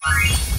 Spyro,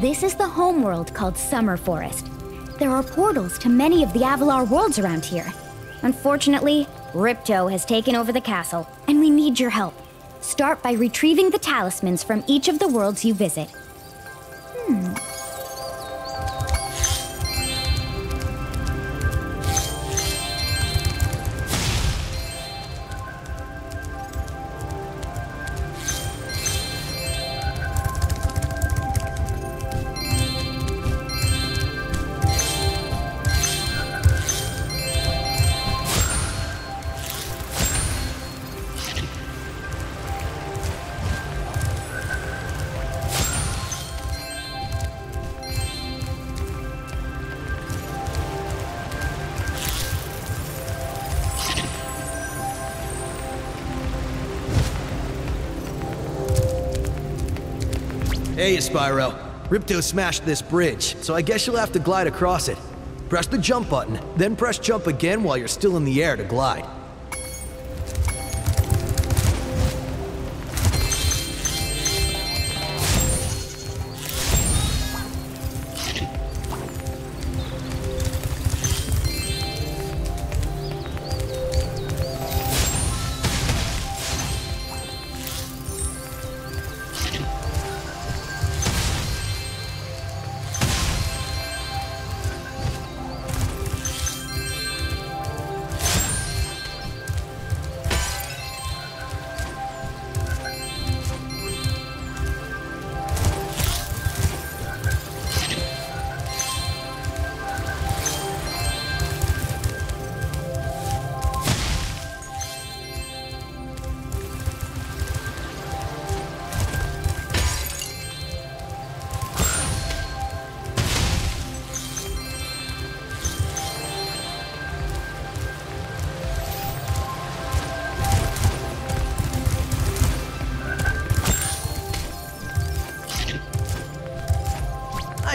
this is the homeworld called Summer Forest. There are portals to many of the Avalar worlds around here. Unfortunately, Ripto has taken over the castle, and we need your help. Start by retrieving the talismans from each of the worlds you visit. Hey, Spyro. Ripto smashed this bridge, so I guess you'll have to glide across it. Press the jump button, then press jump again while you're still in the air to glide.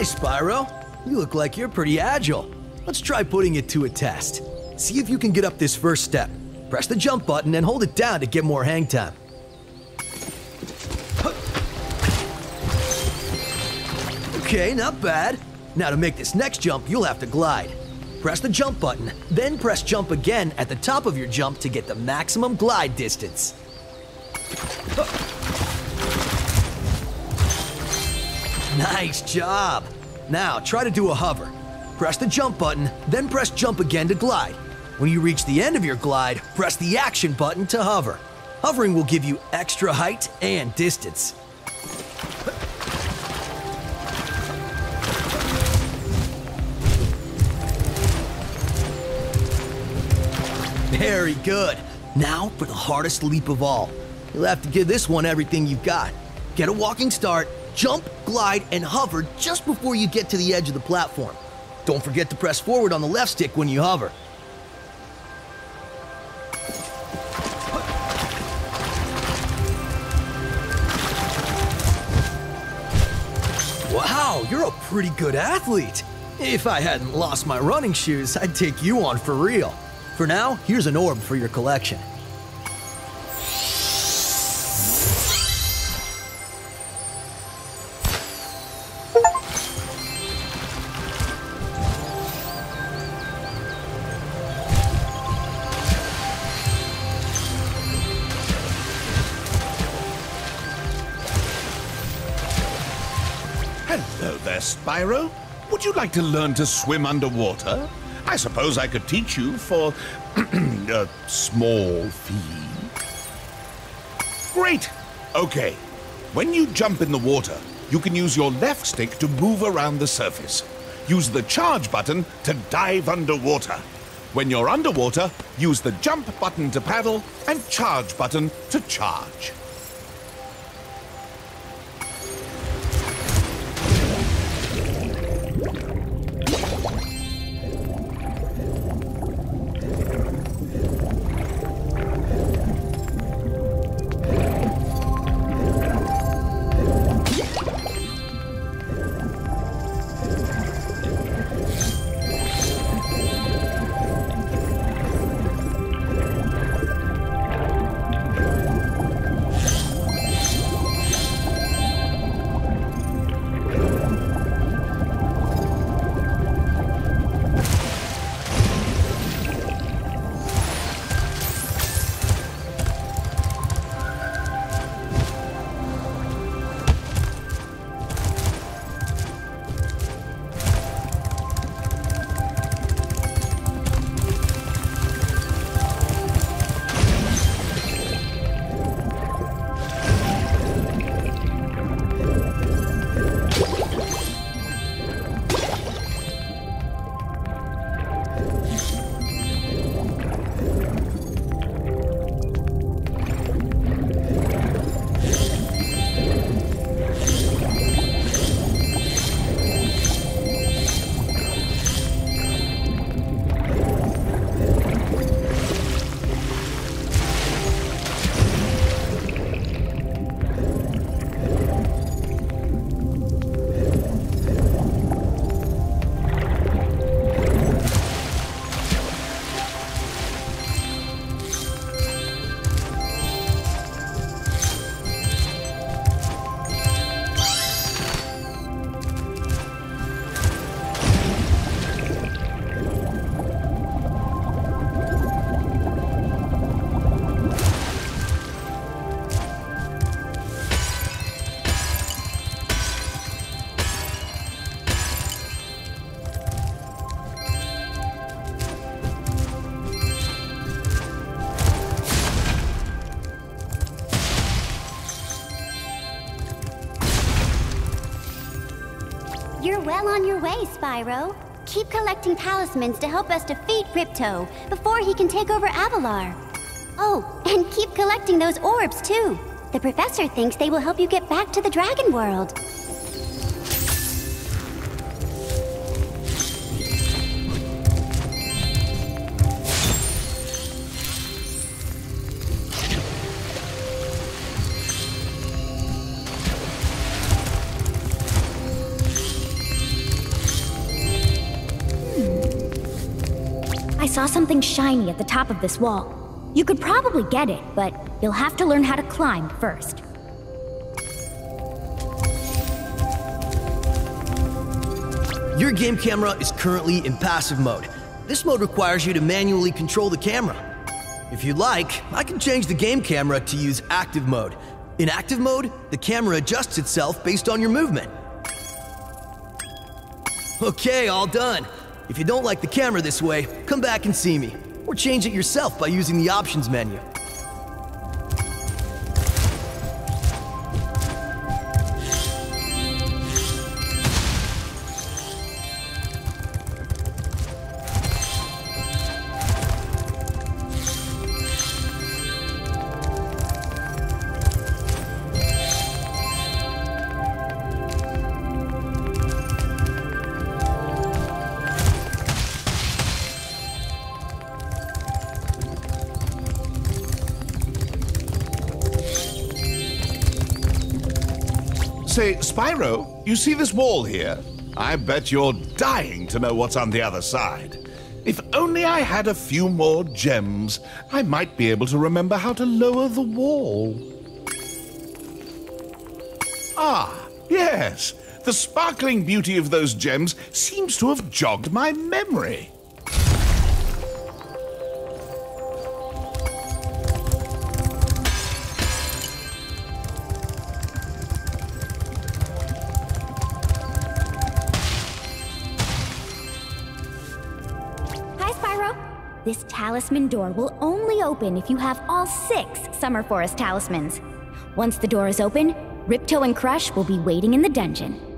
Spyro. You look like you're pretty agile. Let's try putting it to a test. See if you can get up this first step. Press the jump button and hold it down to get more hang time. Okay, not bad. Now to make this next jump, you'll have to glide. Press the jump button, then press jump again at the top of your jump to get the maximum glide distance. Nice job! Now try to do a hover. Press the jump button, then press jump again to glide. When you reach the end of your glide, press the action button to hover. Hovering will give you extra height and distance. Very good. Now for the hardest leap of all. You'll have to give this one everything you've got. Get a walking start, jump, glide, and hover just before you get to the edge of the platform. Don't forget to press forward on the left stick when you hover. Wow, you're a pretty good athlete. If I hadn't lost my running shoes, I'd take you on for real. For now, here's an orb for your collection. Spyro. Would you like to learn to swim underwater? I suppose I could teach you for a uh, small fee. Great! Okay. When you jump in the water, you can use your left stick to move around the surface. Use the charge button to dive underwater. When you're underwater, use the jump button to paddle and charge button to charge. On your way, Spyro. Keep collecting talismans to help us defeat Ripto before he can take over Avalar. Oh, and keep collecting those orbs, too. The professor thinks they will help you get back to the Dragon World. Saw something shiny at the top of this wall. You could probably get it, but you'll have to learn how to climb first. Your game camera is currently in passive mode. This mode requires you to manually control the camera. If you'd like, I can change the game camera to use active mode. In active mode, the camera adjusts itself based on your movement. Okay, all done. If you don't like the camera this way, come back and see me. Or change it yourself by using the options menu. Say, Spyro, you see this wall here? I bet you're dying to know what's on the other side. If only I had a few more gems, I might be able to remember how to lower the wall. Ah, yes. The sparkling beauty of those gems seems to have jogged my memory. This talisman door will only open if you have all six Summer Forest talismans. Once the door is open, Ripto and Crush will be waiting in the dungeon.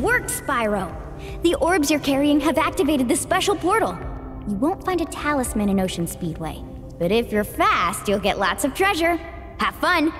Work, Spyro! The orbs you're carrying have activated the special portal. You won't find a talisman in Ocean Speedway, but if you're fast, you'll get lots of treasure. Have fun!